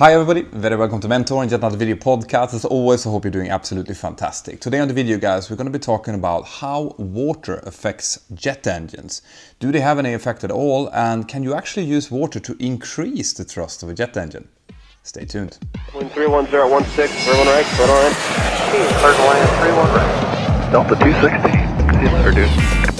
Hi everybody, very welcome to Mentour and yet another video podcast. As always, I hope you're doing absolutely fantastic. Today on the video guys, we're going to be talking about how water affects jet engines. Do they have any effect at all and can you actually use water to increase the thrust of a jet engine? Stay tuned. Wind 31016, third one right, third on right. Third line, 3-1 right. Delta 260. Yes, sir, dude.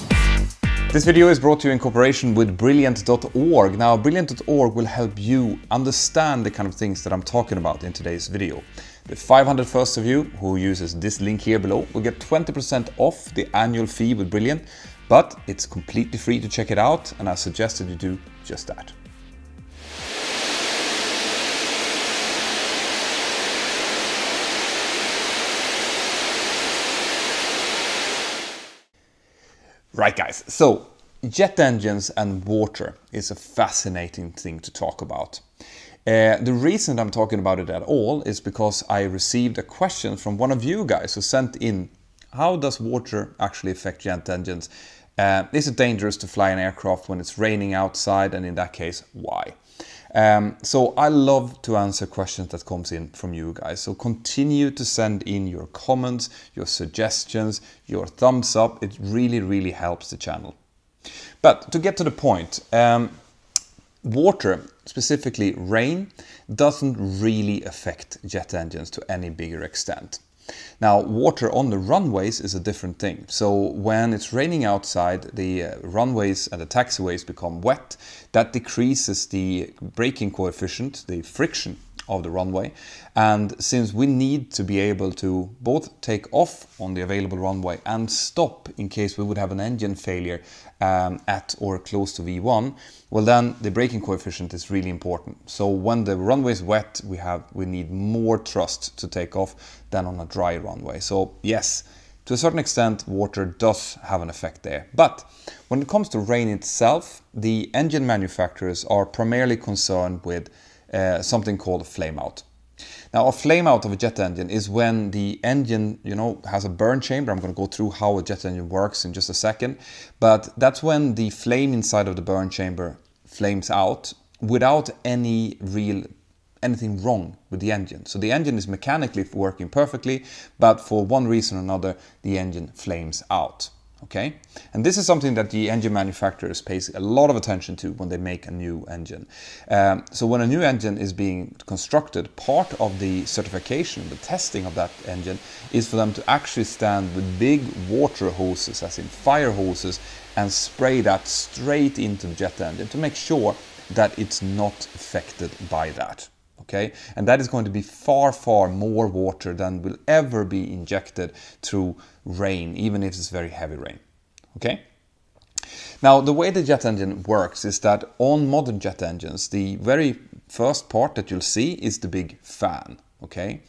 This video is brought to you in cooperation with Brilliant.org. Now, Brilliant.org will help you understand the kind of things that I'm talking about in today's video. The 500 first of you who uses this link here below will get 20% off the annual fee with Brilliant, but it's completely free to check it out, and I suggest that you do just that. Right guys, so jet engines and water is a fascinating thing to talk about. Uh, the reason I'm talking about it at all is because I received a question from one of you guys who sent in how does water actually affect jet engines? Uh, is it dangerous to fly an aircraft when it's raining outside and in that case why? Um, so I love to answer questions that comes in from you guys. So continue to send in your comments, your suggestions, your thumbs up. It really, really helps the channel. But to get to the point, um, water, specifically rain, doesn't really affect jet engines to any bigger extent. Now, water on the runways is a different thing. So when it's raining outside, the uh, runways and the taxiways become wet. That decreases the braking coefficient, the friction of the runway. And since we need to be able to both take off on the available runway and stop in case we would have an engine failure um, at or close to V1, well then the braking coefficient is really important. So when the runway is wet, we have we need more thrust to take off than on a dry runway. So yes, to a certain extent, water does have an effect there. But when it comes to rain itself, the engine manufacturers are primarily concerned with uh, something called a flame out. Now a flame out of a jet engine is when the engine, you know, has a burn chamber. I'm going to go through how a jet engine works in just a second. But that's when the flame inside of the burn chamber flames out without any real anything wrong with the engine. So the engine is mechanically working perfectly, but for one reason or another, the engine flames out okay? And this is something that the engine manufacturers pays a lot of attention to when they make a new engine. Um, so when a new engine is being constructed, part of the certification, the testing of that engine, is for them to actually stand with big water hoses, as in fire hoses, and spray that straight into the jet engine to make sure that it's not affected by that okay? And that is going to be far, far more water than will ever be injected through rain, even if it's very heavy rain, okay? Now, the way the jet engine works is that on modern jet engines, the very first part that you'll see is the big fan, okay?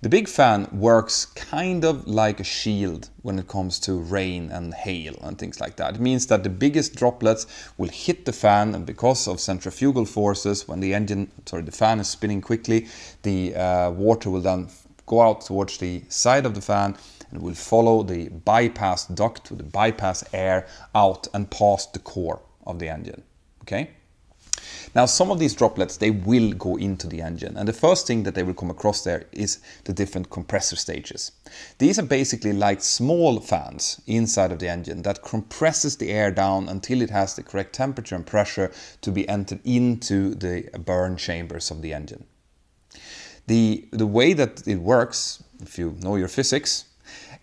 The big fan works kind of like a shield when it comes to rain and hail and things like that. It means that the biggest droplets will hit the fan and because of centrifugal forces, when the engine, sorry, the fan is spinning quickly, the uh, water will then go out towards the side of the fan and will follow the bypass duct the bypass air out and past the core of the engine, okay? Now some of these droplets, they will go into the engine and the first thing that they will come across there is the different compressor stages. These are basically like small fans inside of the engine that compresses the air down until it has the correct temperature and pressure to be entered into the burn chambers of the engine. The, the way that it works, if you know your physics,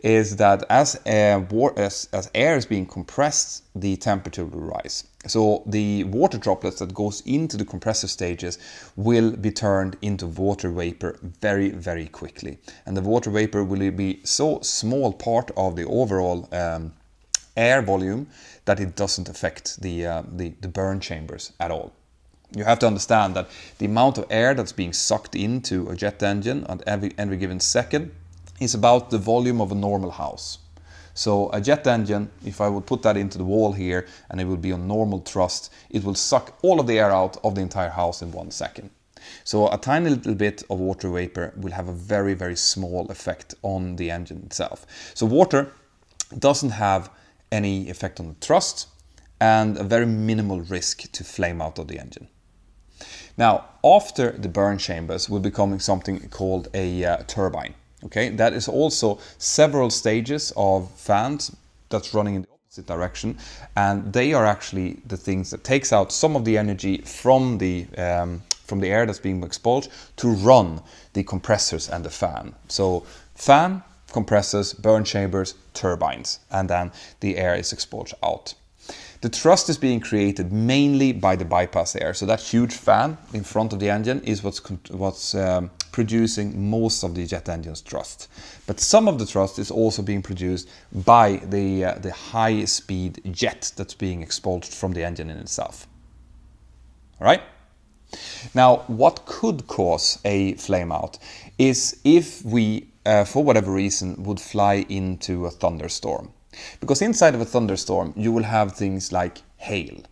is that as air, as, as air is being compressed, the temperature will rise. So the water droplets that goes into the compressor stages will be turned into water vapor very, very quickly. And the water vapor will be so small part of the overall um, air volume that it doesn't affect the, uh, the, the burn chambers at all. You have to understand that the amount of air that's being sucked into a jet engine at every, every given second is about the volume of a normal house. So a jet engine, if I would put that into the wall here and it would be on normal thrust, it will suck all of the air out of the entire house in one second. So a tiny little bit of water vapor will have a very, very small effect on the engine itself. So water doesn't have any effect on the thrust and a very minimal risk to flame out of the engine. Now, after the burn chambers we'll becoming something called a uh, turbine. Okay, that is also several stages of fans that's running in the opposite direction, and they are actually the things that takes out some of the energy from the um, from the air that's being expelled to run the compressors and the fan. So fan, compressors, burn chambers, turbines, and then the air is expelled out. The thrust is being created mainly by the bypass air. So that huge fan in front of the engine is what's, what's um, producing most of the jet engine's thrust. But some of the thrust is also being produced by the, uh, the high speed jet that's being expelled from the engine in itself. All right? Now, what could cause a flame out is if we, uh, for whatever reason, would fly into a thunderstorm. Because inside of a thunderstorm, you will have things like hail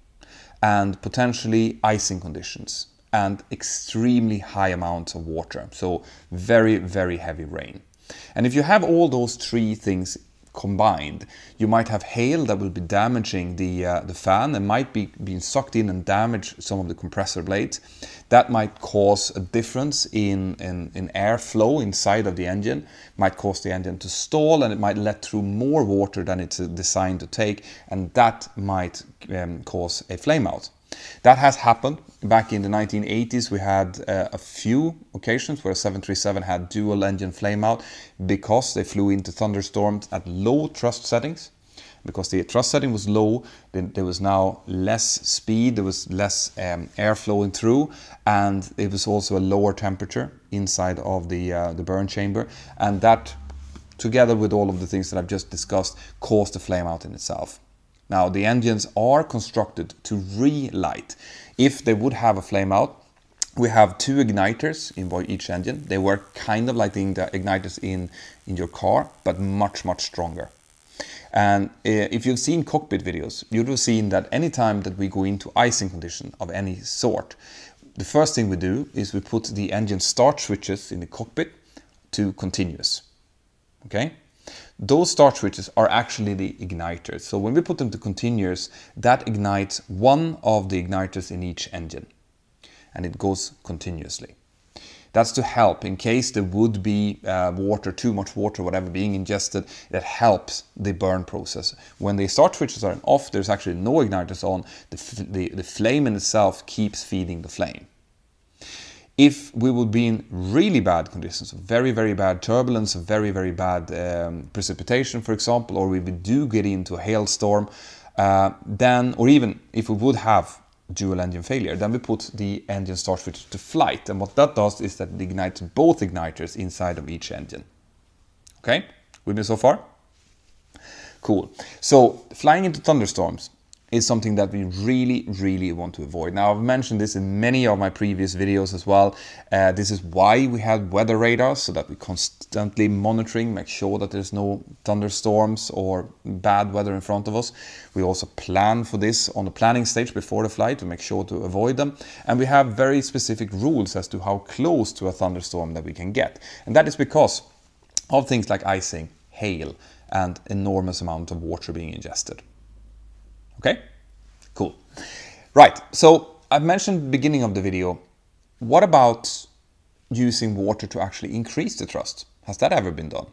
and potentially icing conditions and extremely high amounts of water. So very, very heavy rain. And if you have all those three things combined. You might have hail that will be damaging the, uh, the fan and might be being sucked in and damage some of the compressor blades. That might cause a difference in, in, in airflow inside of the engine, might cause the engine to stall and it might let through more water than it's designed to take and that might um, cause a flame out. That has happened. Back in the 1980s, we had uh, a few occasions where 737 had dual engine flameout because they flew into thunderstorms at low thrust settings. Because the thrust setting was low, there was now less speed, there was less um, air flowing through, and it was also a lower temperature inside of the, uh, the burn chamber. And that, together with all of the things that I've just discussed, caused the flame out in itself. Now the engines are constructed to relight. If they would have a flame out, we have two igniters in each engine. They work kind of like the igniters in, in your car, but much, much stronger. And uh, if you've seen cockpit videos, you'd have seen that anytime that we go into icing condition of any sort, the first thing we do is we put the engine start switches in the cockpit to continuous. Okay? Those start switches are actually the igniters. So when we put them to continuous, that ignites one of the igniters in each engine and it goes continuously. That's to help in case there would be uh, water, too much water, whatever being ingested, that helps the burn process. When the start switches are off, there's actually no igniters on, the, the, the flame in itself keeps feeding the flame if we would be in really bad conditions, very, very bad turbulence, very, very bad um, precipitation, for example, or we do get into a hailstorm, uh, then, or even if we would have dual engine failure, then we put the engine start switch to flight. And what that does is that it ignites both igniters inside of each engine. Okay, with me so far? Cool. So flying into thunderstorms, is something that we really, really want to avoid. Now, I've mentioned this in many of my previous videos as well. Uh, this is why we have weather radars, so that we constantly monitoring, make sure that there's no thunderstorms or bad weather in front of us. We also plan for this on the planning stage before the flight to make sure to avoid them. And we have very specific rules as to how close to a thunderstorm that we can get. And that is because of things like icing, hail, and enormous amount of water being ingested. Okay, cool. Right, so I've mentioned the beginning of the video, what about using water to actually increase the thrust? Has that ever been done?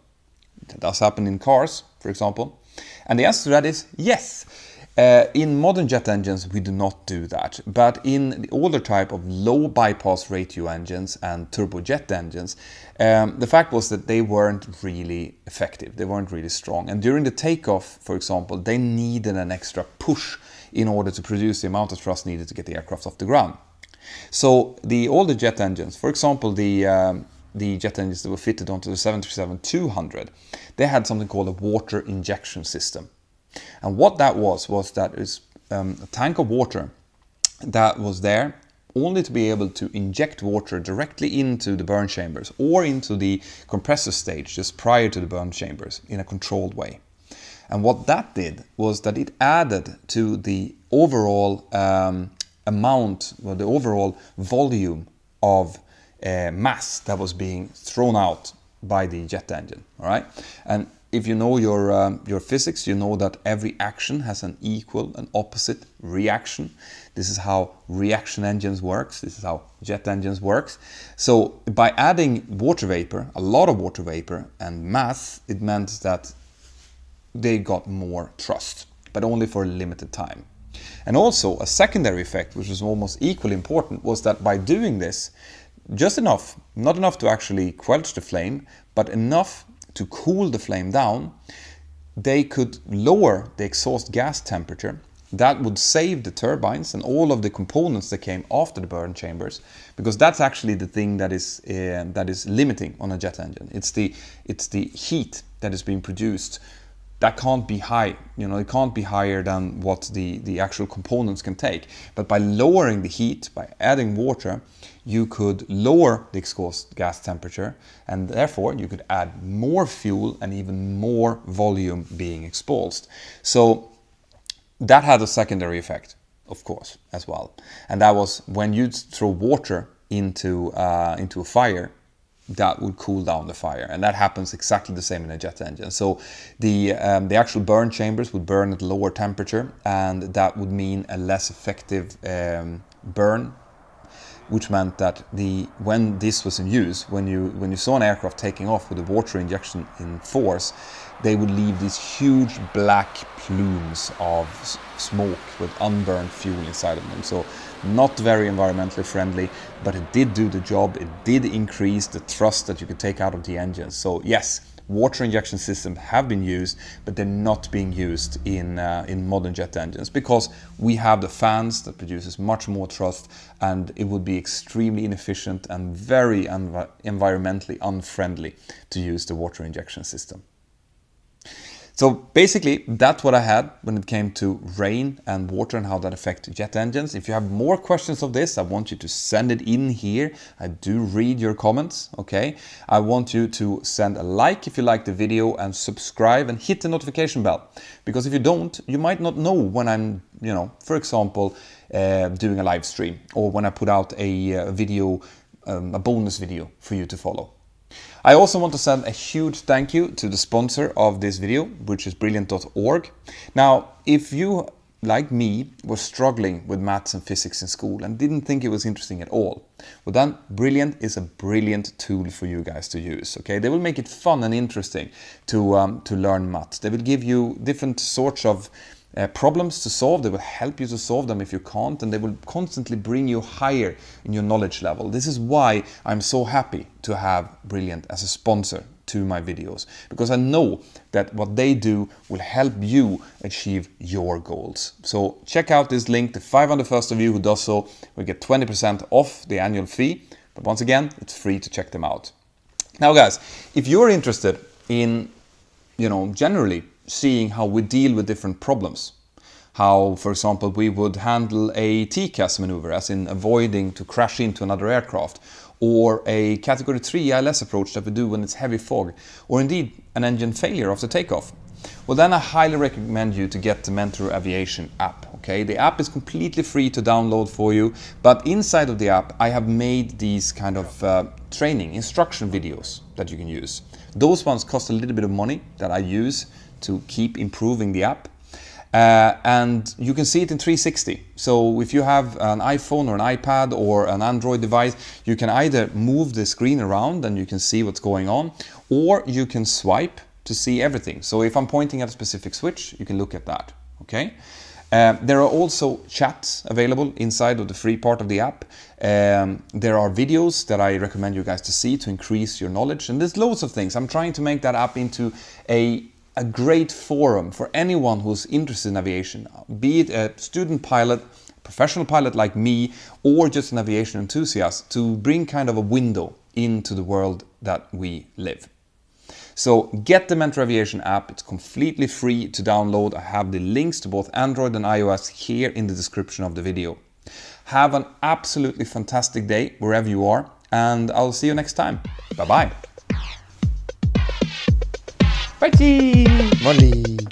That does happen in cars, for example. And the answer to that is yes. Uh, in modern jet engines, we do not do that. But in the older type of low bypass ratio engines and turbojet engines, um, the fact was that they weren't really effective. They weren't really strong. And during the takeoff, for example, they needed an extra push in order to produce the amount of thrust needed to get the aircraft off the ground. So the older jet engines, for example, the um, the jet engines that were fitted onto the 737-200, they had something called a water injection system. And what that was, was that is um, a tank of water that was there only to be able to inject water directly into the burn chambers or into the compressor stage just prior to the burn chambers in a controlled way. And what that did was that it added to the overall um, amount, or the overall volume of uh, mass that was being thrown out by the jet engine. All right, and if you know your um, your physics, you know that every action has an equal and opposite reaction. This is how reaction engines works. This is how jet engines works. So by adding water vapor, a lot of water vapor and mass, it meant that they got more thrust, but only for a limited time. And also a secondary effect, which was almost equally important, was that by doing this, just enough, not enough to actually quench the flame, but enough to cool the flame down, they could lower the exhaust gas temperature. That would save the turbines and all of the components that came after the burn chambers, because that's actually the thing that is uh, that is limiting on a jet engine. It's the it's the heat that is being produced that can't be high. You know, it can't be higher than what the, the actual components can take. But by lowering the heat, by adding water, you could lower the exhaust gas temperature and therefore you could add more fuel and even more volume being exposed. So that had a secondary effect, of course, as well. And that was when you throw water into, uh, into a fire, that would cool down the fire. And that happens exactly the same in a jet engine. So the, um, the actual burn chambers would burn at lower temperature and that would mean a less effective um, burn which meant that the when this was in use, when you when you saw an aircraft taking off with a water injection in force, they would leave these huge black plumes of smoke with unburned fuel inside of them. So not very environmentally friendly, but it did do the job. It did increase the thrust that you could take out of the engine. So yes, water injection systems have been used, but they're not being used in, uh, in modern jet engines because we have the fans that produces much more thrust and it would be extremely inefficient and very env environmentally unfriendly to use the water injection system. So basically, that's what I had when it came to rain and water and how that affects jet engines. If you have more questions of this, I want you to send it in here. I do read your comments, okay? I want you to send a like if you like the video and subscribe and hit the notification bell. Because if you don't, you might not know when I'm, you know, for example, uh, doing a live stream or when I put out a, uh, video, um, a bonus video for you to follow. I also want to send a huge thank you to the sponsor of this video, which is brilliant.org. Now, if you, like me, were struggling with maths and physics in school and didn't think it was interesting at all, well then Brilliant is a brilliant tool for you guys to use, okay? They will make it fun and interesting to, um, to learn maths. They will give you different sorts of uh, problems to solve. They will help you to solve them if you can't, and they will constantly bring you higher in your knowledge level. This is why I'm so happy to have Brilliant as a sponsor to my videos because I know that what they do will help you achieve your goals. So check out this link. The 501st of you who does so will get 20% off the annual fee. But once again, it's free to check them out. Now, guys, if you're interested in, you know, generally seeing how we deal with different problems. How, for example, we would handle a TCAS maneuver, as in avoiding to crash into another aircraft, or a category 3 ILS approach that we do when it's heavy fog, or indeed an engine failure after takeoff. Well, then I highly recommend you to get the Mentour Aviation app. Okay, the app is completely free to download for you, but inside of the app, I have made these kind of uh, training instruction videos that you can use. Those ones cost a little bit of money that I use to keep improving the app. Uh, and you can see it in 360. So if you have an iPhone or an iPad or an Android device, you can either move the screen around and you can see what's going on, or you can swipe to see everything. So if I'm pointing at a specific switch, you can look at that, okay? Uh, there are also chats available inside of the free part of the app. Um, there are videos that I recommend you guys to see to increase your knowledge. And there's loads of things. I'm trying to make that app into a a great forum for anyone who's interested in aviation, be it a student pilot, professional pilot like me, or just an aviation enthusiast, to bring kind of a window into the world that we live. So get the Mentour Aviation app, it's completely free to download. I have the links to both Android and iOS here in the description of the video. Have an absolutely fantastic day wherever you are, and I'll see you next time. Bye bye. Parti Molly